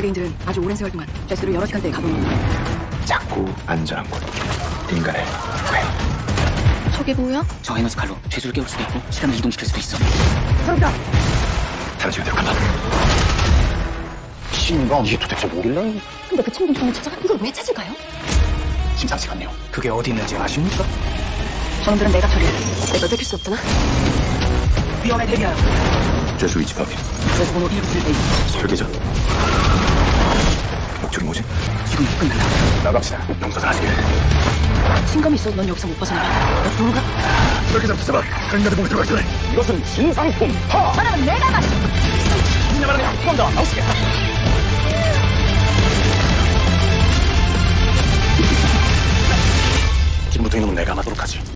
외계인들은 아주 오랜 세월 동안 죄수로 여러 시간대에 가보는 겁니다. 작고 안전한 곳. 인간의 회. 저게 뭐야? 저 에너지 칼로 죄수를 깨울 수도 있고 시간을 이동시킬 수도 있어. 당신이 들어간다. 신이가 이게 도대체 뭐길래? 근데 그 청동통을 찾아가 이걸 왜 찾을까요? 심사시간요. 그게 어디 있는지 아십니까? 저놈들은 내가 처리해. 내가 뺏길 수 없잖아. 위험에 대비하여. 죄수 위치 확인. 죄수 번호 161대 설계자. 끝난다. 나갑시다. 용서를 하시길. 신검이 있어도 넌 여기서 못 벗어나가. 너 누가? 설계자 붙잡아. 강나드 봉에 들어가 있으래. 이것은 신상품. 하! 저놈은 내가 마시. 민야만하네. 한번 더. 나오시게. 지금부터 이놈은 내가 하도록 하지.